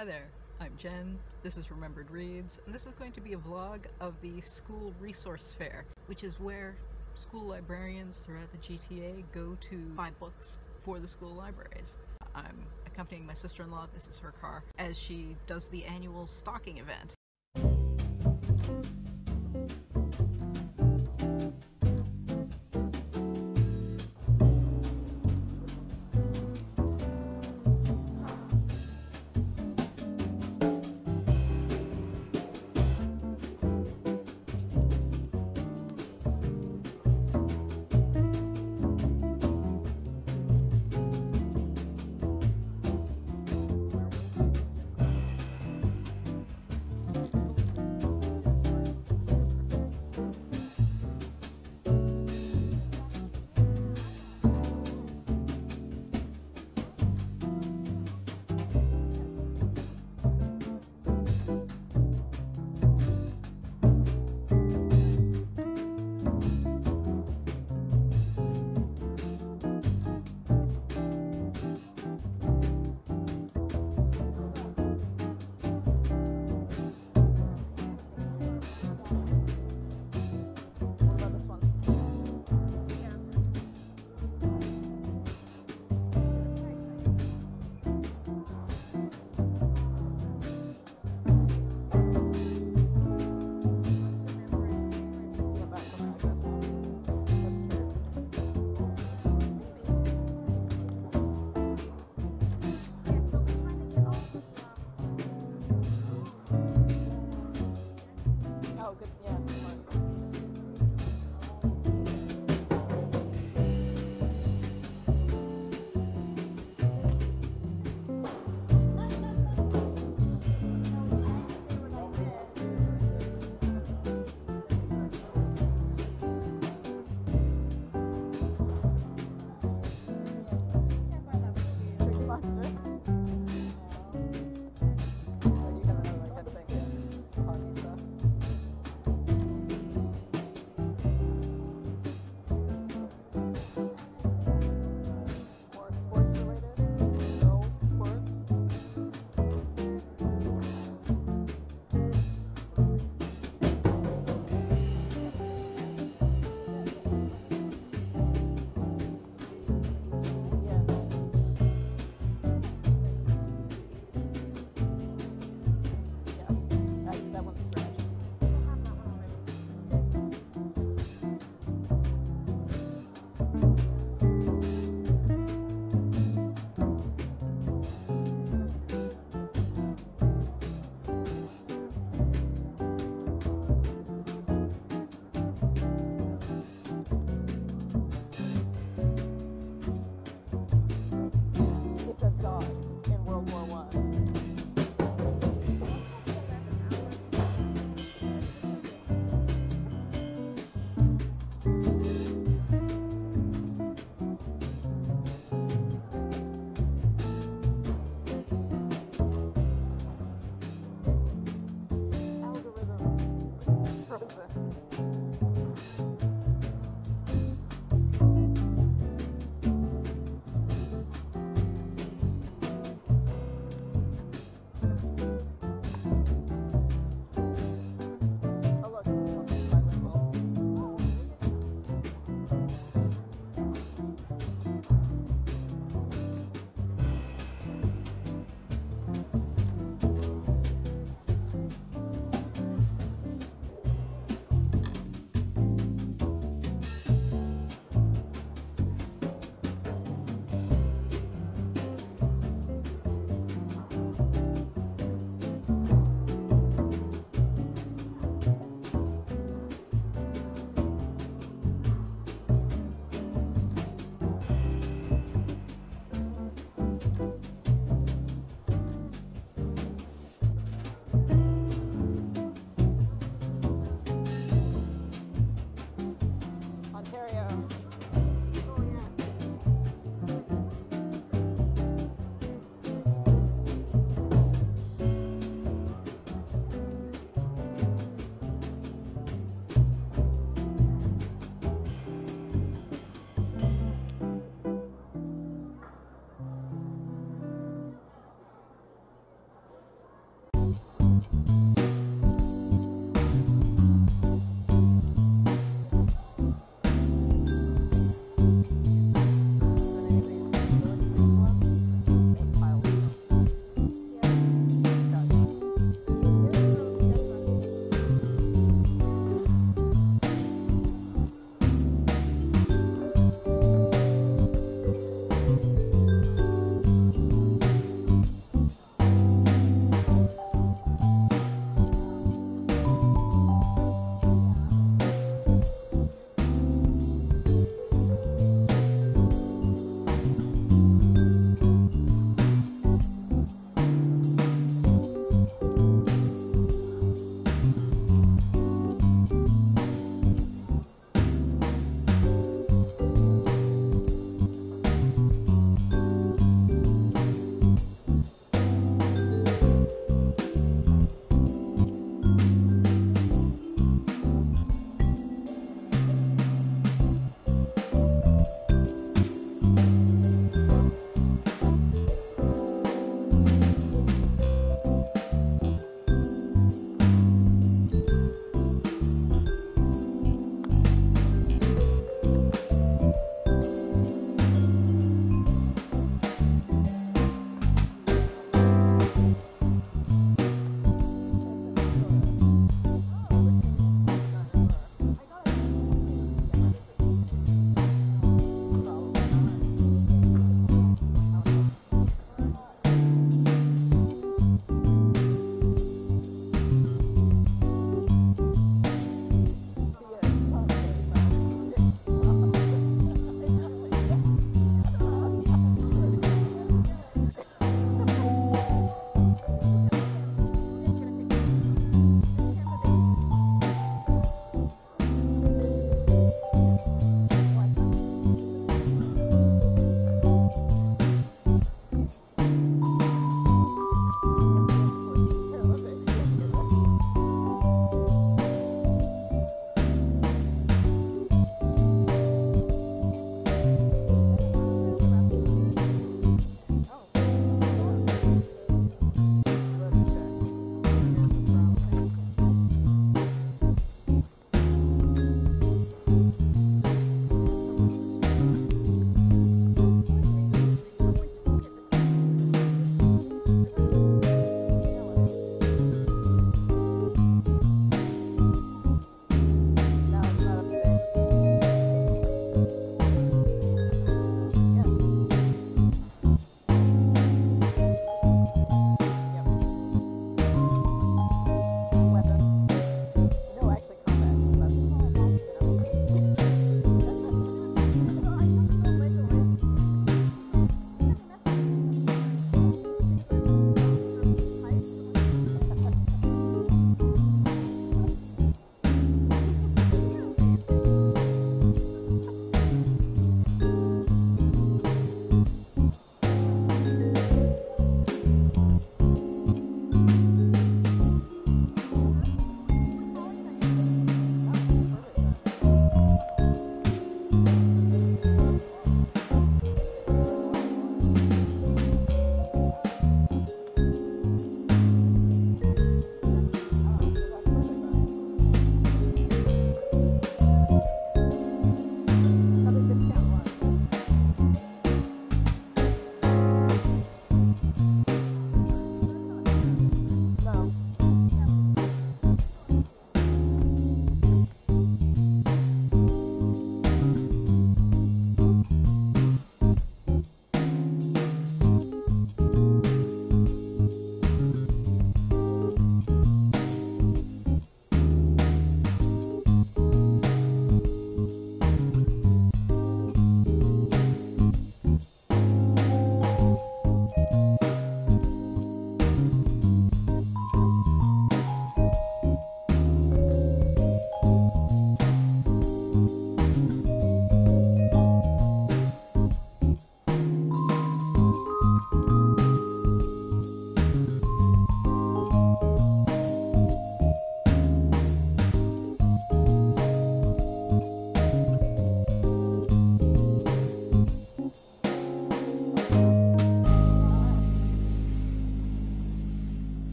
Hi there, I'm Jen, this is Remembered Reads, and this is going to be a vlog of the School Resource Fair, which is where school librarians throughout the GTA go to buy books for the school libraries. I'm accompanying my sister-in-law, this is her car, as she does the annual stocking event.